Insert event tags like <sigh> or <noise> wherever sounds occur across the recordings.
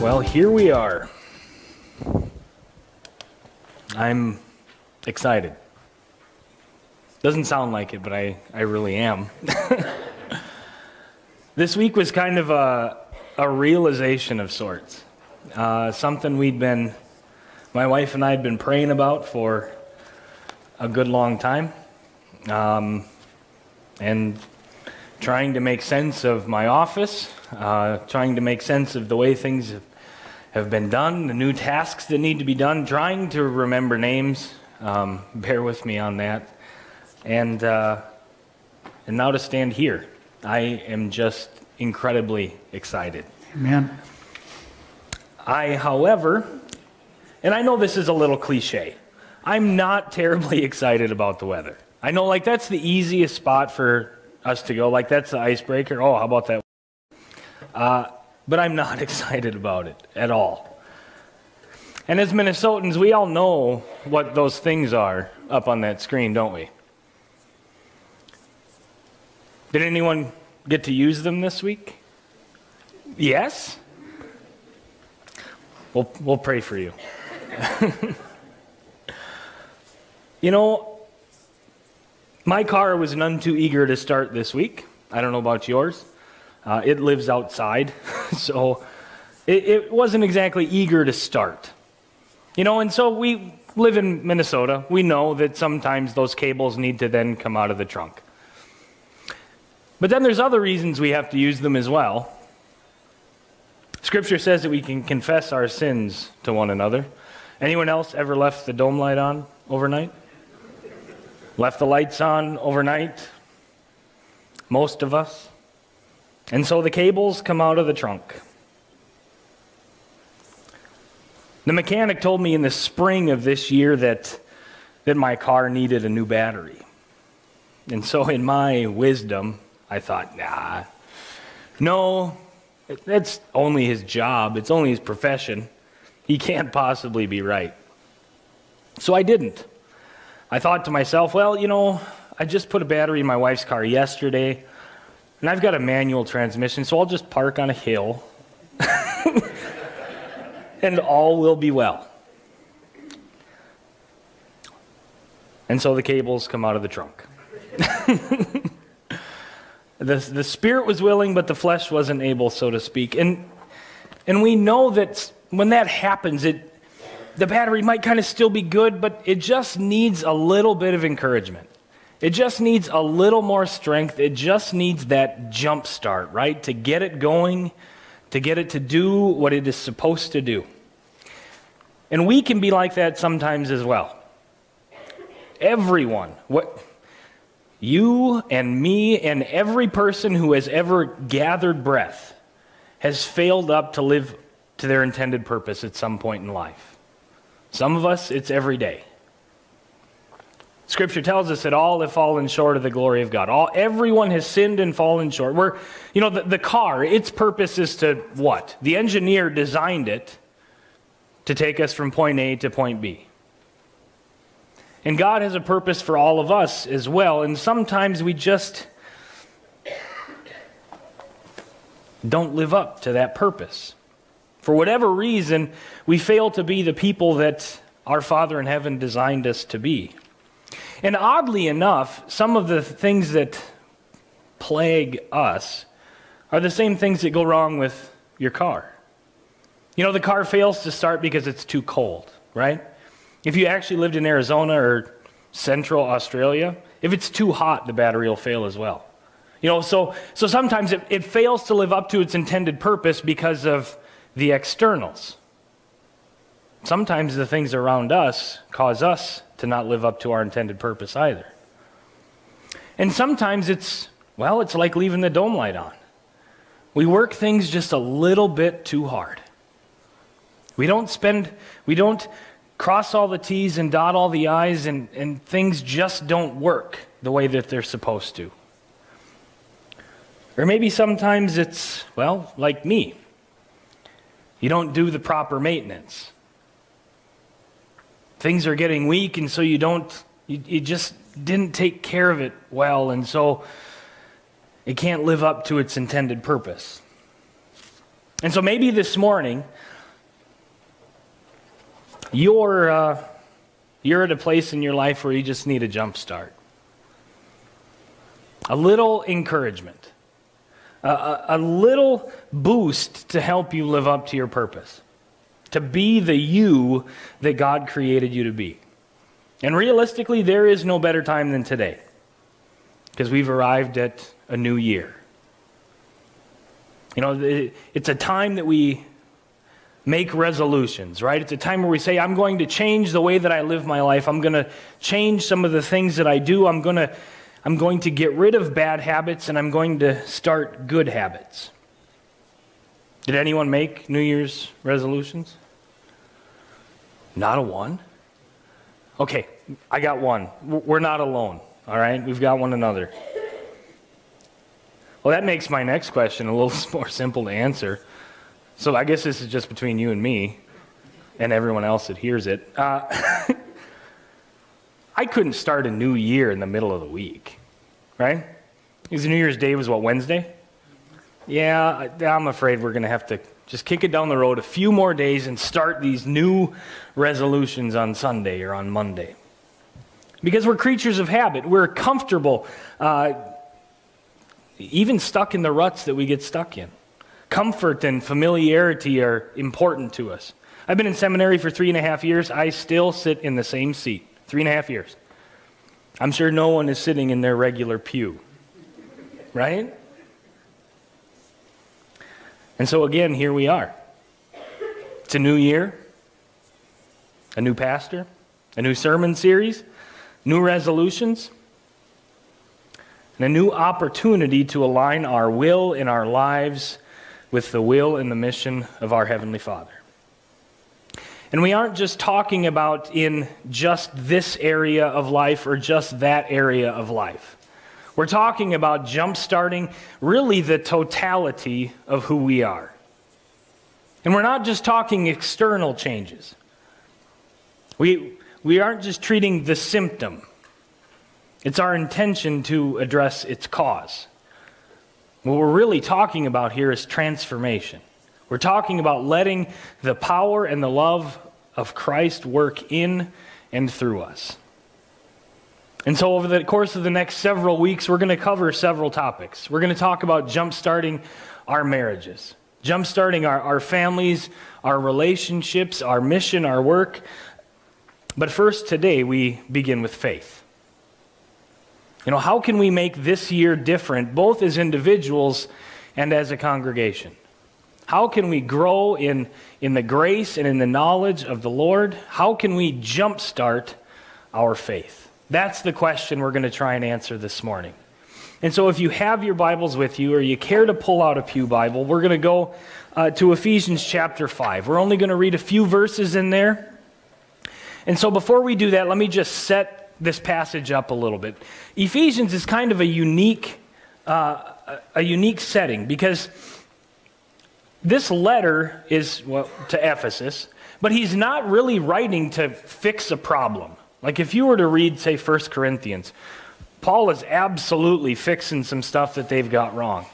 Well, here we are. I'm excited. Doesn't sound like it, but I, I really am. <laughs> this week was kind of a, a realization of sorts. Uh, something we'd been, my wife and I had been praying about for a good long time. Um, and trying to make sense of my office, uh, trying to make sense of the way things have, been done, the new tasks that need to be done, trying to remember names. Um, bear with me on that. And, uh, and now to stand here, I am just incredibly excited. Amen. I, however, and I know this is a little cliche, I'm not <laughs> terribly excited about the weather. I know, like, that's the easiest spot for us to go. Like, that's the icebreaker. Oh, how about that? Uh, but I'm not <laughs> excited about it at all. And as Minnesotans, we all know what those things are up on that screen, don't we? Did anyone get to use them this week? Yes? We'll, we'll pray for you. <laughs> you know, my car was none too eager to start this week. I don't know about yours. Uh, it lives outside, <laughs> so it, it wasn't exactly eager to start. You know, and so we live in Minnesota. We know that sometimes those cables need to then come out of the trunk. But then there's other reasons we have to use them as well. Scripture says that we can confess our sins to one another. Anyone else ever left the dome light on overnight? Left the lights on overnight? Most of us. And so the cables come out of the trunk. The mechanic told me in the spring of this year that, that my car needed a new battery. And so, in my wisdom, I thought, nah, no, that's only his job, it's only his profession. He can't possibly be right. So I didn't. I thought to myself, well, you know, I just put a battery in my wife's car yesterday, and I've got a manual transmission, so I'll just park on a hill, <laughs> and all will be well. And so the cables come out of the trunk. <laughs> the, the spirit was willing, but the flesh wasn't able, so to speak. And, and we know that when that happens, it, the battery might kind of still be good, but it just needs a little bit of encouragement. It just needs a little more strength. It just needs that jump start, right? To get it going, to get it to do what it is supposed to do. And we can be like that sometimes as well. Everyone, what you and me and every person who has ever gathered breath has failed up to live to their intended purpose at some point in life. Some of us, it's every day. Scripture tells us that all have fallen short of the glory of God. All, everyone has sinned and fallen short. We're, you know, the, the car, its purpose is to what? The engineer designed it to take us from point A to point B. And God has a purpose for all of us as well. And sometimes we just don't live up to that purpose. For whatever reason, we fail to be the people that our Father in heaven designed us to be. And oddly enough, some of the things that plague us are the same things that go wrong with your car. You know, the car fails to start because it's too cold, right? If you actually lived in Arizona or central Australia, if it's too hot, the battery will fail as well. You know, so, so sometimes it, it fails to live up to its intended purpose because of the externals. Sometimes the things around us cause us to not live up to our intended purpose either. And sometimes it's, well, it's like leaving the dome light on. We work things just a little bit too hard. We don't spend, we don't cross all the T's and dot all the I's, and, and things just don't work the way that they're supposed to. Or maybe sometimes it's, well, like me. You don't do the proper maintenance. Things are getting weak, and so you don't, you, you just didn't take care of it well, and so it can't live up to its intended purpose. And so maybe this morning, you're, uh, you're at a place in your life where you just need a jump start. A little encouragement, a, a, a little boost to help you live up to your purpose, to be the you that God created you to be. And realistically, there is no better time than today because we've arrived at a new year. You know, it's a time that we make resolutions, right? It's a time where we say, I'm going to change the way that I live my life. I'm going to change some of the things that I do. I'm going to, I'm going to get rid of bad habits and I'm going to start good habits. Did anyone make New Year's resolutions? Not a one? Okay, I got one. We're not alone, all right? We've got one another. Well, that makes my next question a little <laughs> more simple to answer. So I guess this is just between you and me and everyone else that hears it. Uh, <laughs> I couldn't start a new year in the middle of the week, right? Because New Year's Day was what, Wednesday? Yeah, I'm afraid we're going to have to just kick it down the road a few more days and start these new resolutions on Sunday or on Monday. Because we're creatures of habit. We're comfortable, uh, even stuck in the ruts that we get stuck in. Comfort and familiarity are important to us. I've been in seminary for three and a half years. I still sit in the same seat. Three and a half years. I'm sure no one is sitting in their regular pew. Right? And so, again, here we are. It's a new year, a new pastor, a new sermon series, new resolutions and a new opportunity to align our will in our lives with the will and the mission of our Heavenly Father. And we aren't just talking about in just this area of life or just that area of life. We're talking about jumpstarting really the totality of who we are. And we're not just talking external changes. We, we aren't just treating the symptom. It's our intention to address its cause. What we're really talking about here is transformation. We're talking about letting the power and the love of Christ work in and through us. And so, over the course of the next several weeks, we're going to cover several topics. We're going to talk about jumpstarting our marriages, jumpstarting our, our families, our relationships, our mission, our work. But first, today, we begin with faith. You know, how can we make this year different, both as individuals and as a congregation? How can we grow in, in the grace and in the knowledge of the Lord? How can we jumpstart our faith? That's the question we're going to try and answer this morning. And so, if you have your Bibles with you or you care to pull out a Pew Bible, we're going to go uh, to Ephesians chapter 5. We're only going to read a few verses in there. And so, before we do that, let me just set this passage up a little bit. Ephesians is kind of a unique, uh, a unique setting because this letter is well, to Ephesus, but he's not really writing to fix a problem. Like if you were to read, say, 1 Corinthians, Paul is absolutely fixing some stuff that they've got wrong.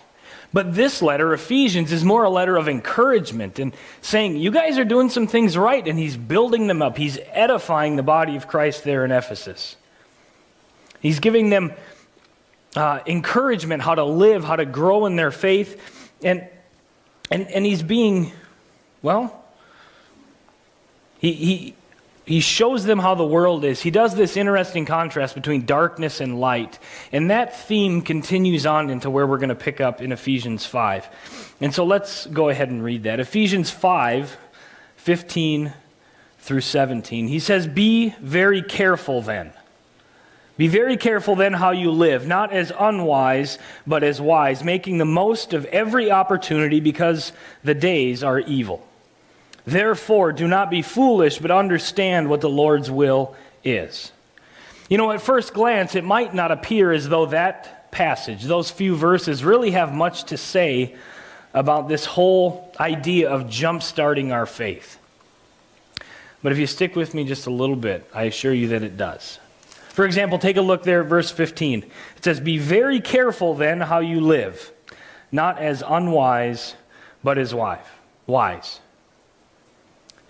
But this letter, Ephesians, is more a letter of encouragement and saying, you guys are doing some things right, and he's building them up. He's edifying the body of Christ there in Ephesus. He's giving them uh, encouragement how to live, how to grow in their faith. And, and, and he's being, well, he, he, he shows them how the world is. He does this interesting contrast between darkness and light. And that theme continues on into where we're going to pick up in Ephesians 5. And so let's go ahead and read that. Ephesians 5 15 through 17. He says, Be very careful then. Be very careful then how you live, not as unwise, but as wise, making the most of every opportunity because the days are evil. Therefore, do not be foolish, but understand what the Lord's will is. You know, at first glance, it might not appear as though that passage, those few verses, really have much to say about this whole idea of jump-starting our faith. But if you stick with me just a little bit, I assure you that it does. For example, take a look there at verse 15. It says, Be very careful then how you live, not as unwise, but as wise wise.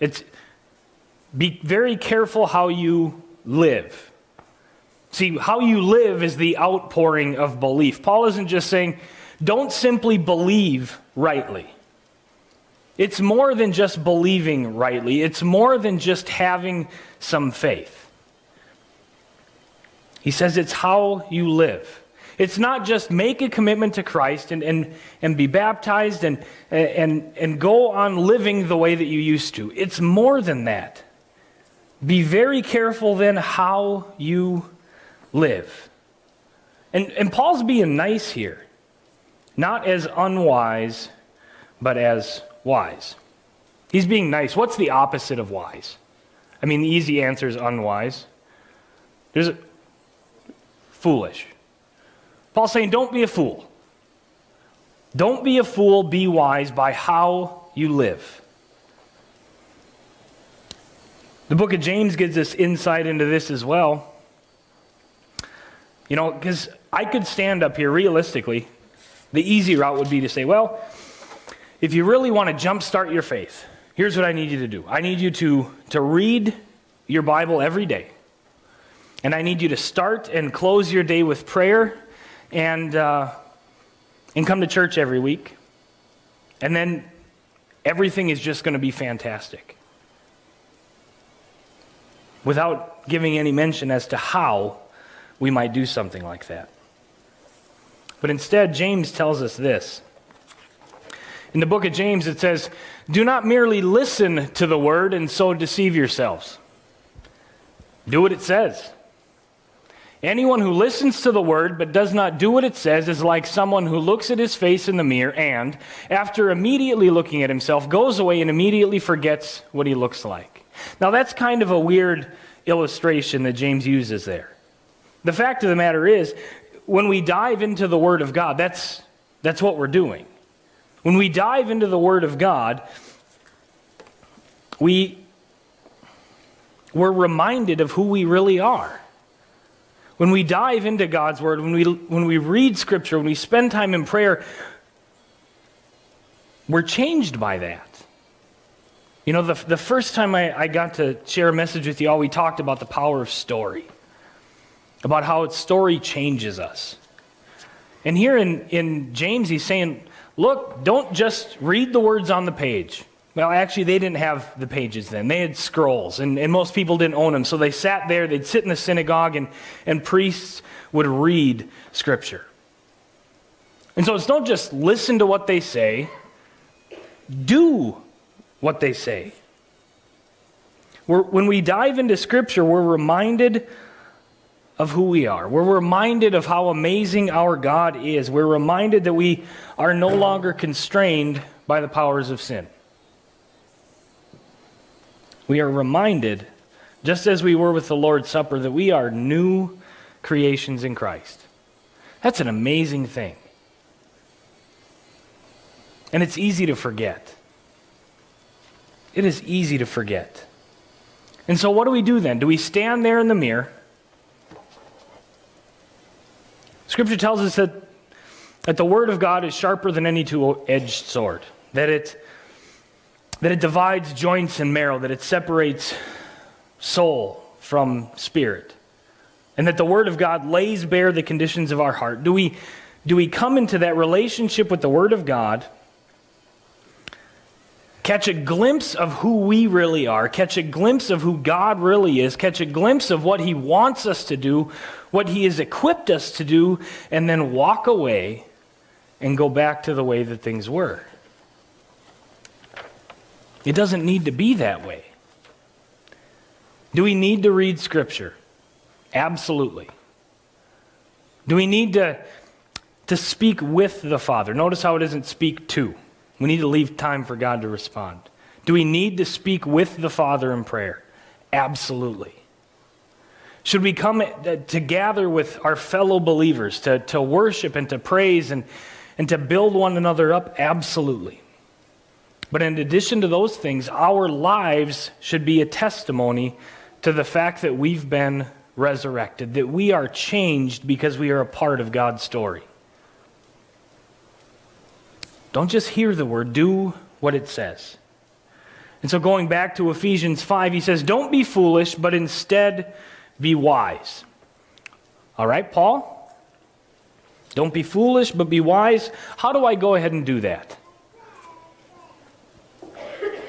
It's be very careful how you live. See, how you live is the outpouring of belief. Paul isn't just saying, don't simply believe rightly. It's more than just believing rightly, it's more than just having some faith. He says it's how you live. It's not just make a commitment to Christ and, and, and be baptized and, and, and go on living the way that you used to. It's more than that. Be very careful then how you live. And, and Paul's being nice here, not as unwise, but as wise. He's being nice. What's the opposite of wise? I mean, the easy answer is unwise. There's a, foolish. Paul's saying, don't be a fool. Don't be a fool, be wise by how you live. The book of James gives us insight into this as well. You know, because I could stand up here realistically. The easy route would be to say, well, if you really want to jumpstart your faith, here's what I need you to do I need you to, to read your Bible every day. And I need you to start and close your day with prayer and, uh, and come to church every week. And then everything is just going to be fantastic. Without giving any mention as to how we might do something like that. But instead, James tells us this. In the book of James, it says, Do not merely listen to the word and so deceive yourselves. Do what it says. Anyone who listens to the word but does not do what it says is like someone who looks at his face in the mirror and, after immediately looking at himself, goes away and immediately forgets what he looks like. Now, that's kind of a weird illustration that James uses there. The fact of the matter is, when we dive into the Word of God, that's, that's what we're doing. When we dive into the Word of God, we, we're reminded of who we really are. When we dive into God's Word, when we, when we read Scripture, when we spend time in prayer, we're changed by that. You know, the, the first time I, I got to share a message with you all, we talked about the power of story about how its story changes us. And here in, in James, he's saying, look, don't just read the words on the page. Well, actually, they didn't have the pages then. They had scrolls, and, and most people didn't own them. So they sat there, they'd sit in the synagogue, and, and priests would read Scripture. And so it's don't just listen to what they say, do what they say. We're, when we dive into Scripture, we're reminded of who we are. We're reminded of how amazing our God is. We're reminded that we are no longer constrained by the powers of sin. We are reminded, just as we were with the Lord's Supper, that we are new creations in Christ. That's an amazing thing. And it's easy to forget. It is easy to forget. And so, what do we do then? Do we stand there in the mirror? Scripture tells us that, that the Word of God is sharper than any two edged sword, that it, that it divides joints and marrow, that it separates soul from spirit, and that the Word of God lays bare the conditions of our heart. Do we, do we come into that relationship with the Word of God? catch a glimpse of who we really are, catch a glimpse of who God really is, catch a glimpse of what He wants us to do, what He has equipped us to do, and then walk away and go back to the way that things were. It doesn't need to be that way. Do we need to read Scripture? Absolutely. Do we need to, to speak with the Father? Notice how it isn't speak to. We need to leave time for God to respond. Do we need to speak with the Father in prayer? Absolutely. Should we come uh, to gather with our fellow believers to, to worship and to praise and, and to build one another up? Absolutely. But in addition to those things, our lives should be a testimony to the fact that we've been resurrected, that we are changed because we are a part of God's story. Don't just hear the word, do what it says. And so, going back to Ephesians 5, he says, Don't be foolish, but instead be wise. All right, Paul? Don't be foolish, but be wise. How do I go ahead and do that?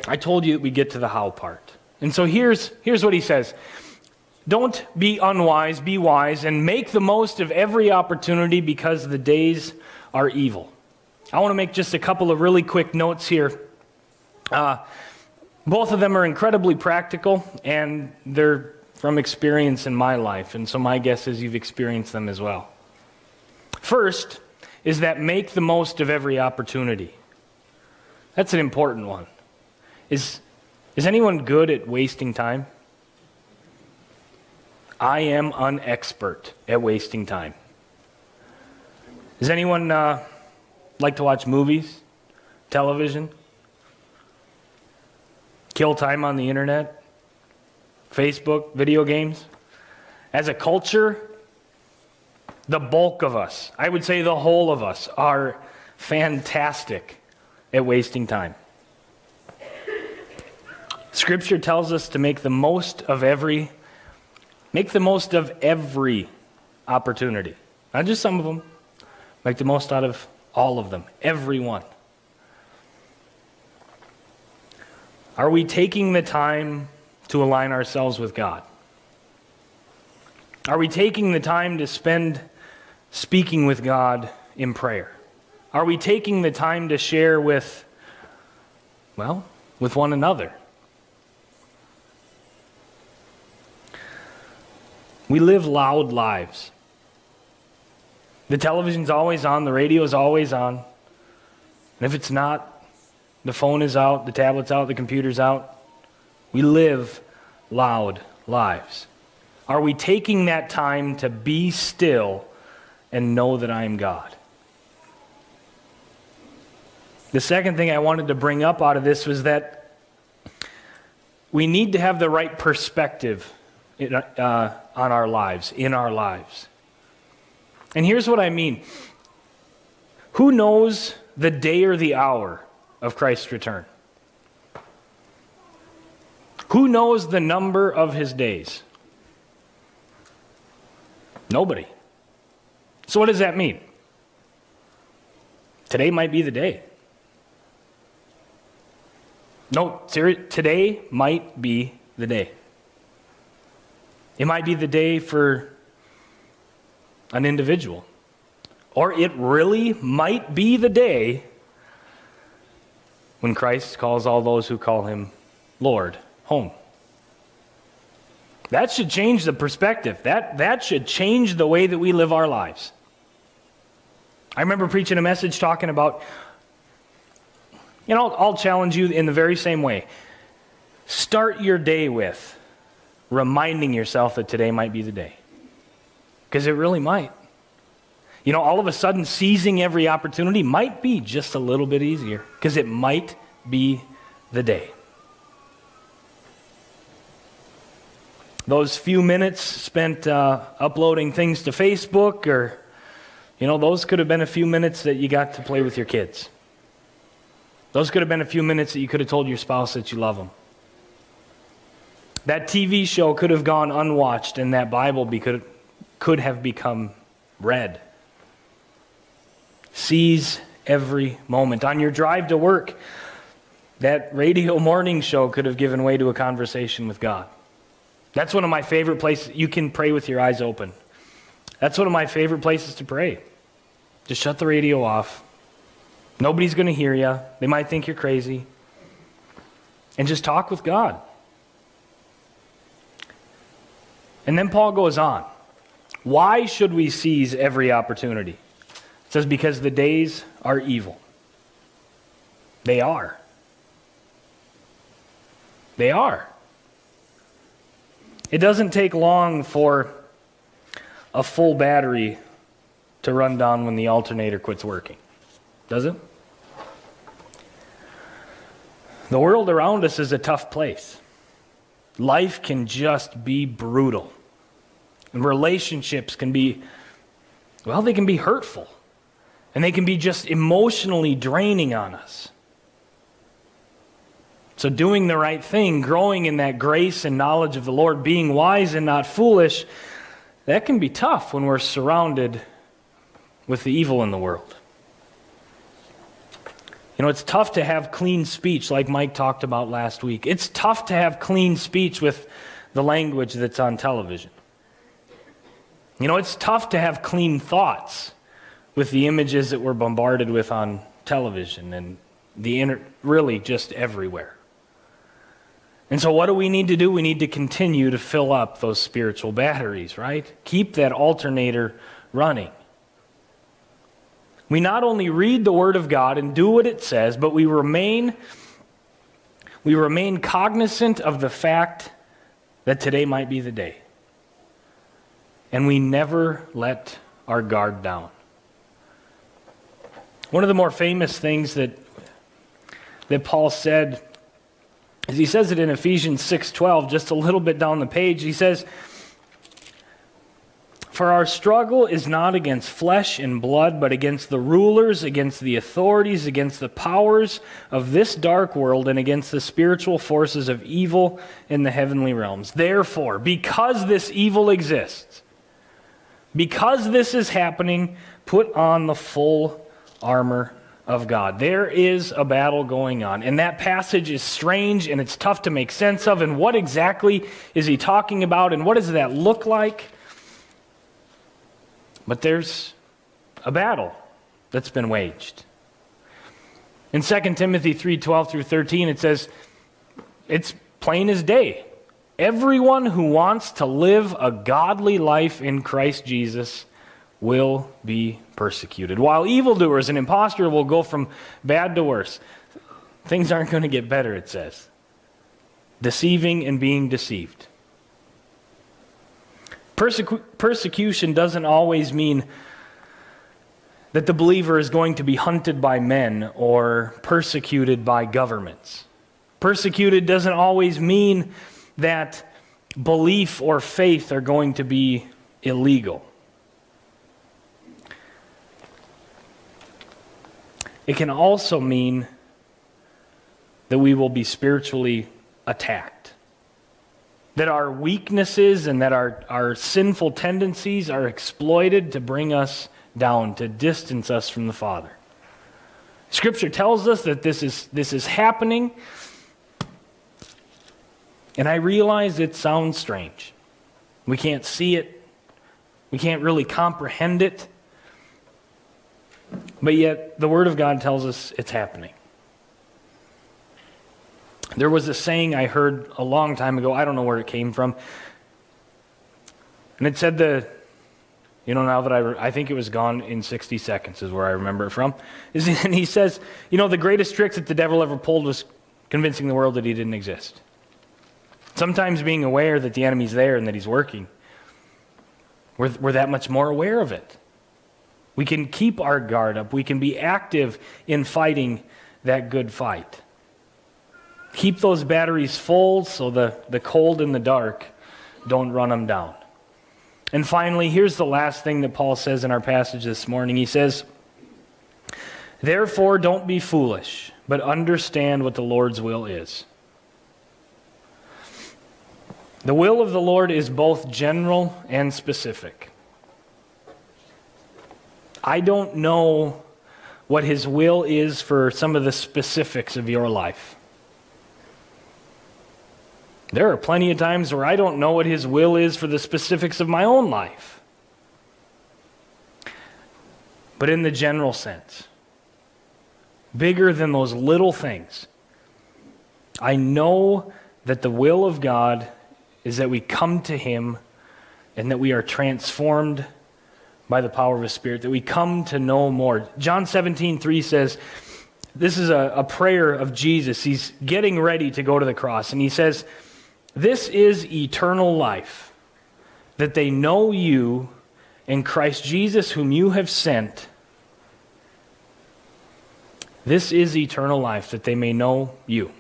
I told you that we get to the how part. And so here's, here's what he says Don't be unwise, be wise, and make the most of every opportunity because the days are evil. I want to make just a couple of really quick notes here. Uh, both of them are incredibly practical, and they're from experience in my life. And so my guess is you've experienced them as well. First is that make the most of every opportunity. That's an important one. Is, is anyone good at wasting time? I am an expert at wasting time. Does anyone uh, like to watch movies, television, kill time on the internet, Facebook, video games? As a culture, the bulk of us, I would say the whole of us, are fantastic at wasting time. Scripture tells us to make the most of every make the most of every opportunity. Not just some of them. Make the most out of all of them, every one. Are we taking the time to align ourselves with God? Are we taking the time to spend speaking with God in prayer? Are we taking the time to share with, well, with one another? We live loud lives. The television's always on, the radio's always on. And if it's not, the phone is out, the tablet's out, the computer's out. We live loud lives. Are we taking that time to be still and know that I am God. The second thing I wanted to bring up out of this was that we need to have the right perspective in, uh, on our lives, in our lives. And here's what I mean Who knows the day or the hour of Christ's return? Who knows the number of his days? Nobody. So, what does that mean? Today might be the day. No, today might be the day. It might be the day for an individual. Or it really might be the day when Christ calls all those who call him Lord home. That should change the perspective. That, that should change the way that we live our lives. I remember preaching a message talking about, you know, I'll, I'll challenge you in the very same way. Start your day with reminding yourself that today might be the day. Because it really might. You know, all of a sudden, seizing every opportunity might be just a little bit easier because it might be the day. Those few minutes spent uh, uploading things to Facebook or you know, those could have been a few minutes that you got to play with your kids. Those could have been a few minutes that you could have told your spouse that you love them. That TV show could have gone unwatched, and that Bible be, could, could have become read. Seize every moment. On your drive to work, that radio <laughs> morning show could have given way to a conversation with God. That's one of my favorite places. You can pray with your eyes open. That's one of my favorite places to pray. Just shut the radio off. Nobody's going to hear you. They might think you're crazy. And just talk with God. And then Paul goes on. Why should we seize every opportunity? It says, because the days are evil. They are. They are. It doesn't take long for a full battery to run down when the alternator quits working. Does it? The world around us is a tough place. Life can just be brutal. And relationships can be, well, they can be hurtful. And they can be just emotionally draining on us. So, doing the right thing, growing in that grace and knowledge of the Lord, being wise and not foolish, that can be tough when we're surrounded with the evil in the world. You know, it's tough to have clean speech, like Mike talked about last week. It's tough to have clean speech with the language that's on television. You know, it's tough to have clean thoughts with the images that we're bombarded with on television and the inter- really just everywhere. And so, what do we need to do? We need to continue to fill up those spiritual batteries, right? Keep that alternator running. We not only read the Word of God and do what it says, but we remain, we remain cognizant of the fact that today might be the day. And we never let our guard down. One of the more famous things that, that Paul said is he says it in Ephesians 6:12 just a little bit down the page. He says, "For our struggle is not against flesh and blood, but against the rulers, against the authorities, against the powers of this dark world, and against the spiritual forces of evil in the heavenly realms. Therefore, because this evil exists, because this is happening, put on the full armor of God. There is a battle going on. And that passage is strange and it's tough to make sense of. And what exactly is he talking about? And what does that look like? But there's a battle that's been waged. In 2 Timothy 3 12 through 13, it says, It's plain as day. Everyone who wants to live a godly life in Christ Jesus will be persecuted. While evildoers and impostors will go from bad to worse, things aren't going to get better, it says. Deceiving and being deceived. Persecu- persecution doesn't always mean that the believer is going to be hunted by men or persecuted by governments. Persecuted doesn't always mean that belief or faith are going to be illegal. It can also mean that we will be spiritually attacked. That our weaknesses and that our, our sinful tendencies are exploited to bring us down, to distance us from the Father. Scripture tells us that this is, this is happening, and I realize it sounds strange. We can't see it, we can't really comprehend it. But yet, the Word of God tells us it's happening. There was a saying I heard a long time ago. I don't know where it came from. And it said the, you know, now that I, I think it was gone in 60 seconds, is where I remember it from. <laughs> And he says, you know, the greatest trick that the devil ever pulled was convincing the world that he didn't exist. Sometimes being aware that the enemy's there and that he's working, we're, we're that much more aware of it. We can keep our guard up. We can be active in fighting that good fight. Keep those batteries full so the, the cold and the dark don't run them down. And finally, here's the last thing that Paul says in our passage this morning. He says, Therefore, don't be foolish, but understand what the Lord's will is. The will of the Lord is both general and specific. I don't know what His will is for some of the specifics of your life. There are plenty of times where I don't know what His will is for the specifics of my own life. But in the general sense, bigger than those little things, I know that the will of God is that we come to Him and that we are transformed by the power of His Spirit, that we come to know more. John 17, 3 says, This is a, a prayer of Jesus. He's getting ready to go to the cross, and He says, This is eternal life, that they know you and Christ Jesus, whom you have sent. This is eternal life, that they may know you.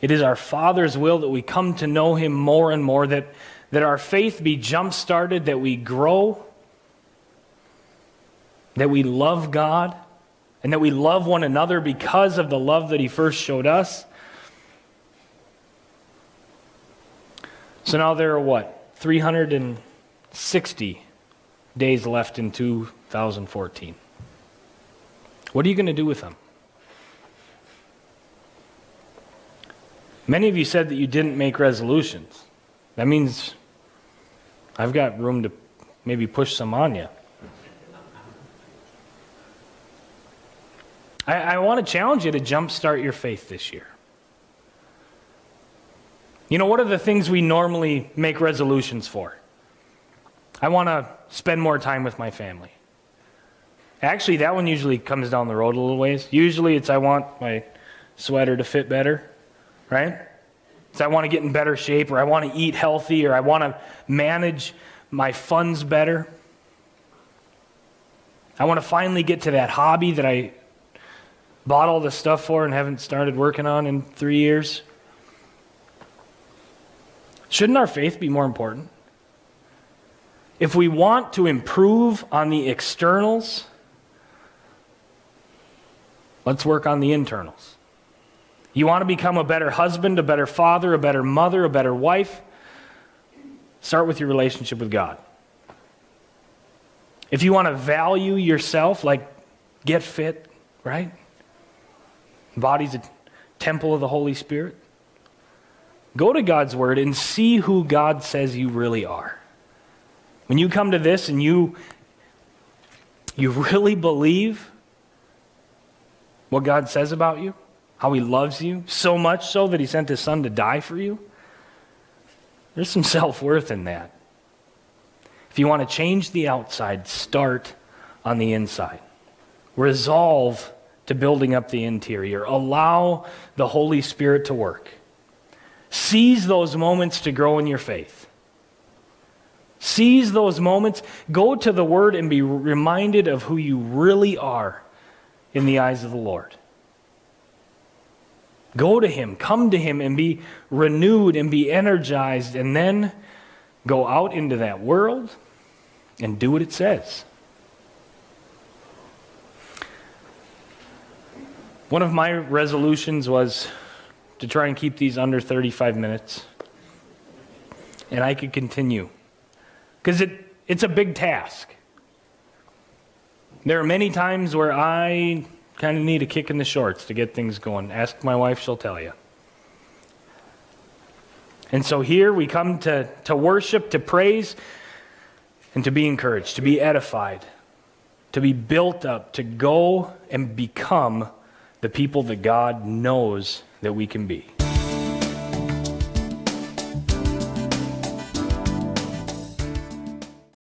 It is our Father's will that we come to know Him more and more, that, that our faith be jump started, that we grow that we love God and that we love one another because of the love that He first showed us. So now there are what? 360 days left in 2014. What are you going to do with them? Many of you said that you didn't make resolutions. That means I've got room to maybe push some on you. I, I want to challenge you to jumpstart your faith this year. You know, what are the things we normally make resolutions for? I want to spend more time with my family. Actually, that one usually comes down the road a little ways. Usually it's I want my sweater to fit better, right? It's I want to get in better shape, or I want to eat healthy, or I want to manage my funds better. I want to finally get to that hobby that I bought all the stuff for and haven't started working on in three years. Shouldn't our faith be more important? If we want to improve on the externals, let's work on the internals. You want to become a better husband, a better father, a better mother, a better wife? Start with your relationship with God. If you want to value yourself, like get fit, right? Body's a temple of the Holy Spirit. Go to God's Word and see who God says you really are. When you come to this and you, you really believe what God says about you, how He loves you, so much so that He sent His Son to die for you, there's some self worth in that. If you want to change the outside, start on the inside. Resolve to building up the interior. Allow the Holy Spirit to work. Seize those moments to grow in your faith. Seize those moments. Go to the Word and be reminded of who you really are in the eyes of the Lord. Go to Him, come to Him, and be renewed and be energized, and then go out into that world and do what it says. One of my resolutions was to try and keep these under 35 minutes. And I could continue. Because it, it's a big task. There are many times where I kind of need a kick in the shorts to get things going. Ask my wife, she'll tell you. And so here we come to, to worship, to praise, and to be encouraged, to be edified, to be built up, to go and become the people that God knows that we can be.